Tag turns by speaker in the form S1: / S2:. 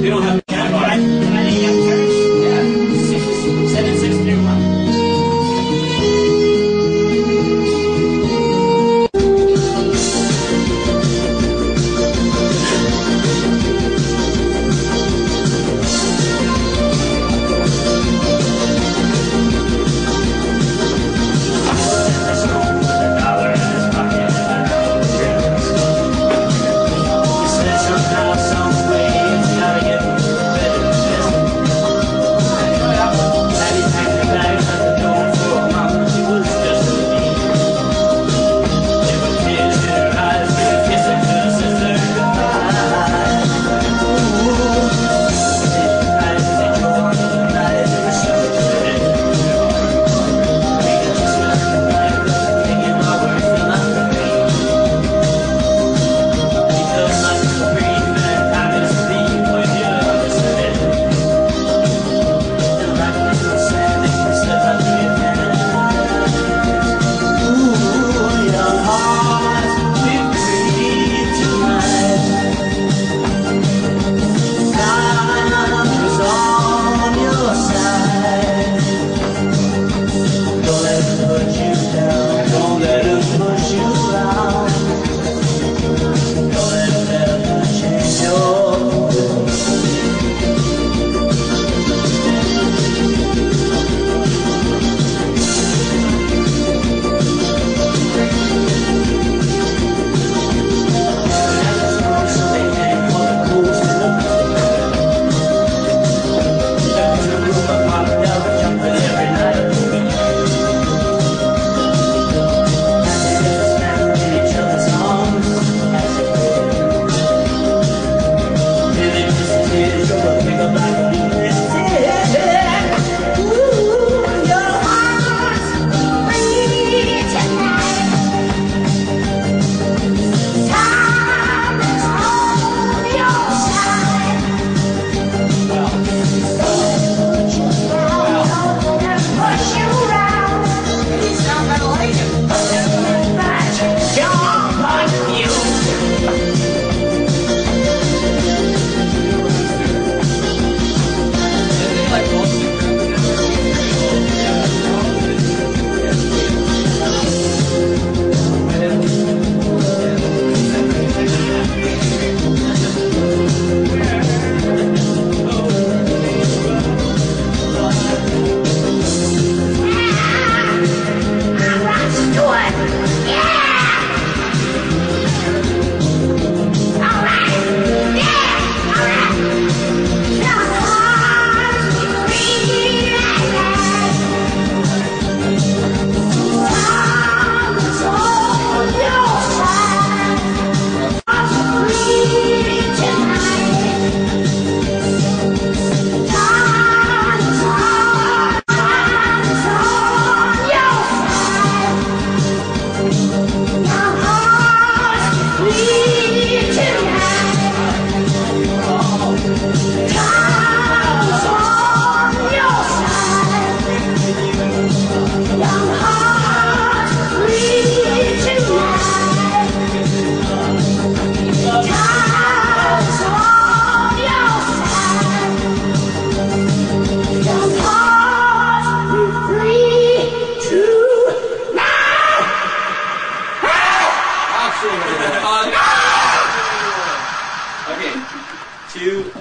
S1: We don't have. Two.